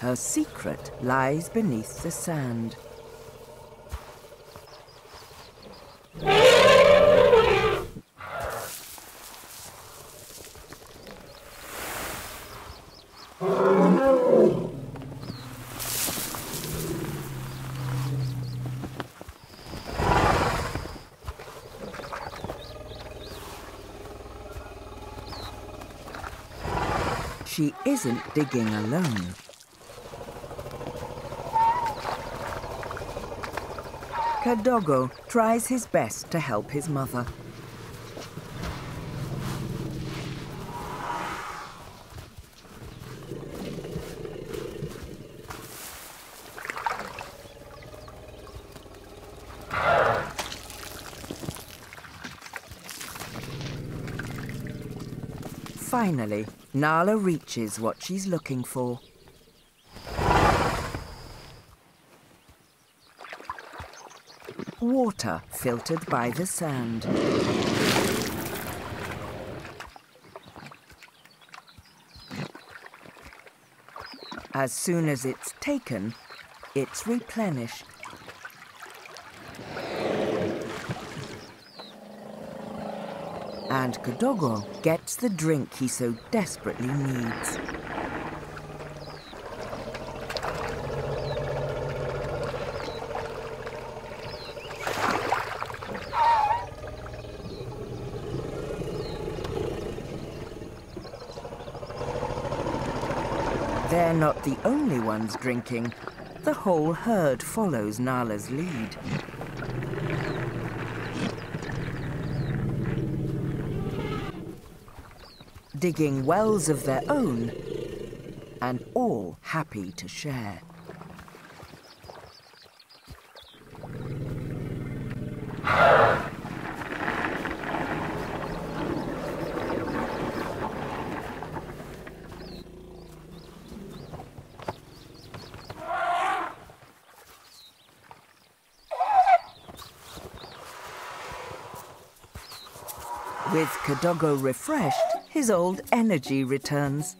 Her secret lies beneath the sand. She isn't digging alone. Kadogo tries his best to help his mother. Finally, Nala reaches what she's looking for. Water filtered by the sand. As soon as it's taken, it's replenished. And Kadogo gets the drink he so desperately needs. They're not the only ones drinking. The whole herd follows Nala's lead. Digging wells of their own, and all happy to share. With Kadogo refreshed, his old energy returns.